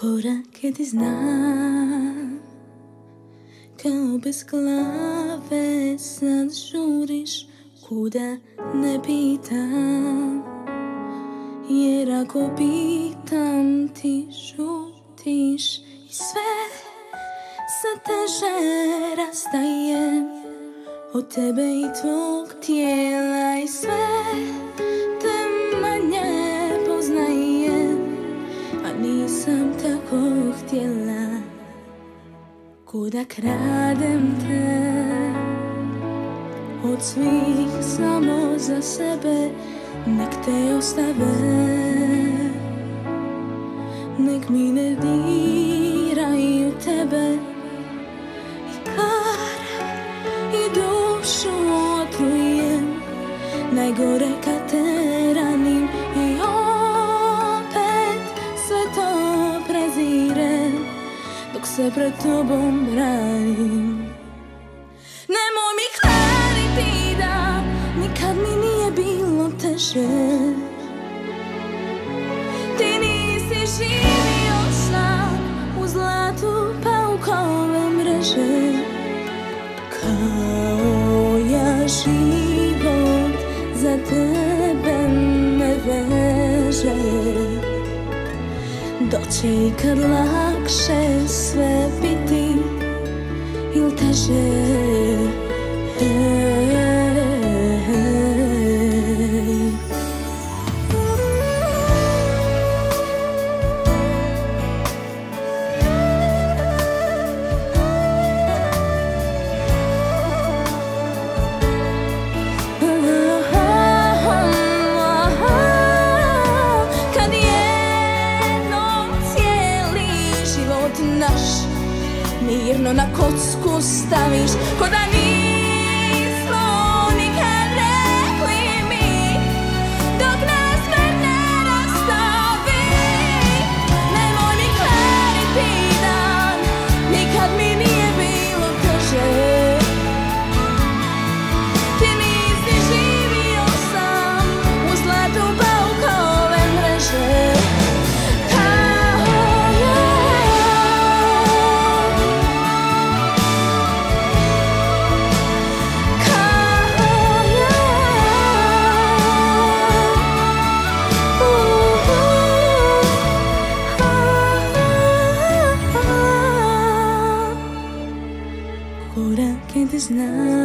Korake ti znam Kao bez glave sad žuriš Kuda ne pitam Jer ako pitam ti šutiš I sve se teže rastajem. Od tebe i tvog tijela I sve nisam tako htjela. Kuda kradem te? Od svih samo za sebe Nek te ostave. Nek mi ne diraju tebe. I kar i dušu otrujem Najgore kad se pred tobom branim Nemoj mi hvaliti da Nikad mi nije bilo teže. Ti nisi živio sam U zlatu paukove mreže. Kao ja život za tebe Doće i kad lakše sve biti ili teže život naš Mirno na kocku staviš Ko da nije is now.